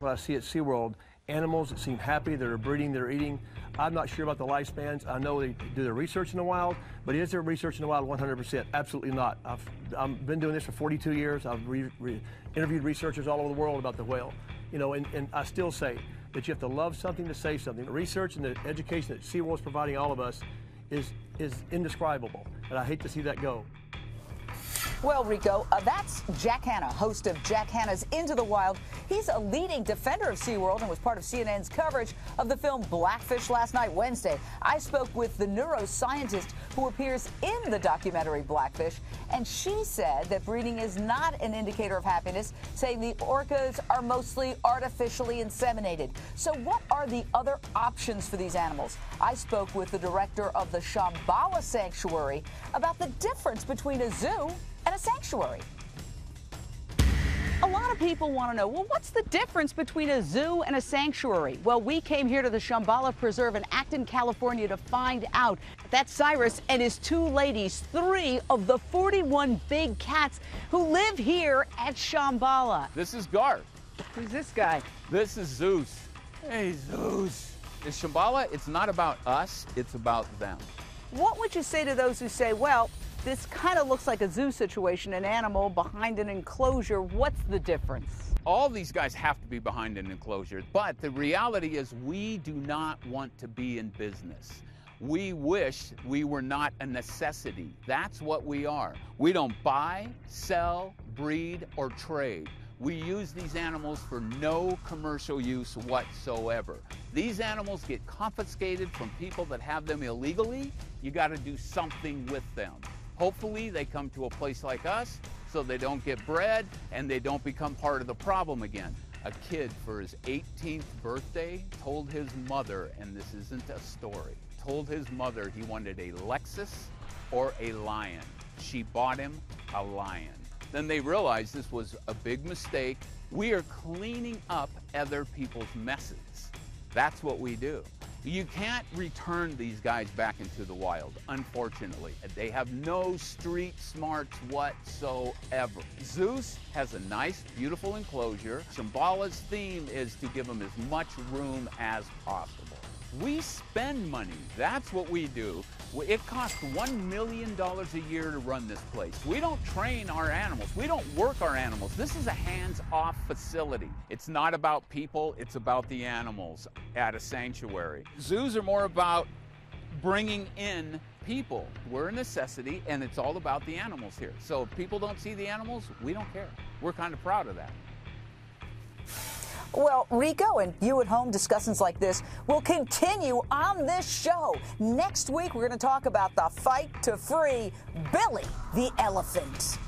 What I see at SeaWorld, animals that seem happy, that are breeding, that are eating. I'm not sure about the lifespans. I know they do their research in the wild, but is there research in the wild 100%? Absolutely not. I've, I've been doing this for 42 years. I've re, re, interviewed researchers all over the world about the whale. You know, and, and I still say that you have to love something to say something. The research and the education that SeaWorld is providing all of us is, is indescribable, and I hate to see that go. Well, Rico, uh, that's Jack Hanna, host of Jack Hanna's Into the Wild. He's a leading defender of SeaWorld and was part of CNN's coverage of the film Blackfish last night, Wednesday. I spoke with the neuroscientist who appears in the documentary Blackfish, and she said that breeding is not an indicator of happiness, saying the orcas are mostly artificially inseminated. So, what are the other options for these animals? I spoke with the director of the Shambala Sanctuary about the difference between a zoo a sanctuary. A lot of people want to know, well, what's the difference between a zoo and a sanctuary? Well, we came here to the Shambala Preserve in Acton, California to find out. That's Cyrus and his two ladies, three of the 41 big cats who live here at Shambala. This is Garth. Who's this guy? This is Zeus. Hey, Zeus. In Shambala, it's not about us, it's about them. What would you say to those who say, well, this kind of looks like a zoo situation, an animal behind an enclosure. What's the difference? All these guys have to be behind an enclosure, but the reality is we do not want to be in business. We wish we were not a necessity. That's what we are. We don't buy, sell, breed, or trade. We use these animals for no commercial use whatsoever. These animals get confiscated from people that have them illegally. You got to do something with them. Hopefully they come to a place like us so they don't get bred and they don't become part of the problem again. A kid for his 18th birthday told his mother, and this isn't a story, told his mother he wanted a Lexus or a lion. She bought him a lion. Then they realized this was a big mistake. We are cleaning up other people's messes. That's what we do. You can't return these guys back into the wild, unfortunately. They have no street smarts whatsoever. Zeus has a nice, beautiful enclosure. Shambala's theme is to give them as much room as possible. We spend money. That's what we do. It costs $1 million a year to run this place. We don't train our animals. We don't work our animals. This is a hands-off facility. It's not about people, it's about the animals at a sanctuary. Zoos are more about bringing in people. We're a necessity, and it's all about the animals here. So if people don't see the animals, we don't care. We're kind of proud of that. Well, Rico and you at home discussions like this will continue on this show. Next week, we're going to talk about the fight to free Billy the elephant.